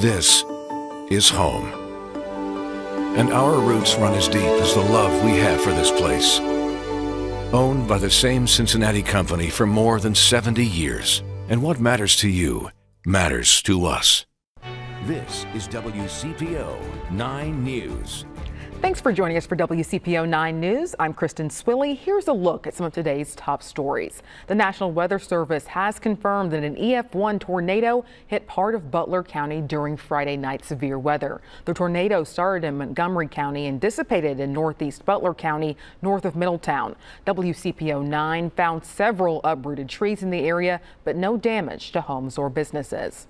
This is home. And our roots run as deep as the love we have for this place. Owned by the same Cincinnati company for more than 70 years. And what matters to you matters to us. This is WCPO 9 News. Thanks for joining us for WCPO 9 News. I'm Kristen Swilley. Here's a look at some of today's top stories. The National Weather Service has confirmed that an EF1 tornado hit part of Butler County during Friday night severe weather. The tornado started in Montgomery County and dissipated in northeast Butler County north of Middletown. WCPO 9 found several uprooted trees in the area, but no damage to homes or businesses.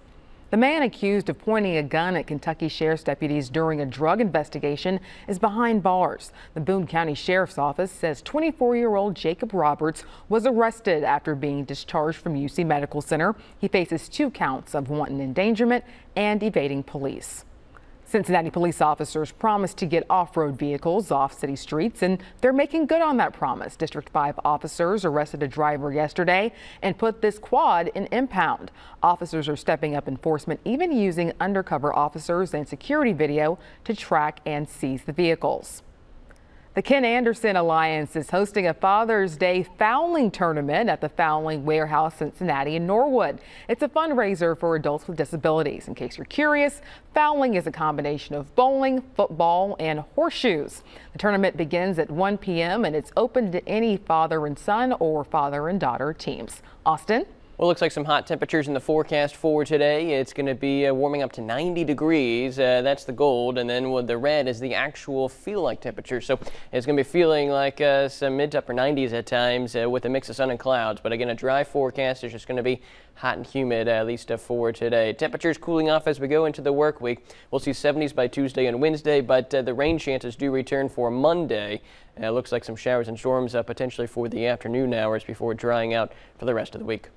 The man accused of pointing a gun at Kentucky Sheriff's deputies during a drug investigation is behind bars. The Boone County Sheriff's Office says 24-year-old Jacob Roberts was arrested after being discharged from UC Medical Center. He faces two counts of wanton endangerment and evading police. Cincinnati police officers promised to get off-road vehicles off city streets, and they're making good on that promise. District 5 officers arrested a driver yesterday and put this quad in impound. Officers are stepping up enforcement, even using undercover officers and security video to track and seize the vehicles. The Ken Anderson Alliance is hosting a Father's Day fowling tournament at the Fowling Warehouse Cincinnati in Norwood. It's a fundraiser for adults with disabilities. In case you're curious, fowling is a combination of bowling, football, and horseshoes. The tournament begins at 1 p.m. and it's open to any father and son or father and daughter teams. Austin? Well, looks like some hot temperatures in the forecast for today. It's going to be uh, warming up to 90 degrees. Uh, that's the gold. And then with the red is the actual feel like temperature. So it's going to be feeling like uh, some mid to upper 90s at times uh, with a mix of sun and clouds. But again, a dry forecast. is just going to be hot and humid, at least uh, for today. Temperatures cooling off as we go into the work week. We'll see 70s by Tuesday and Wednesday, but uh, the rain chances do return for Monday. It looks like some showers and storms potentially for the afternoon hours before drying out for the rest of the week.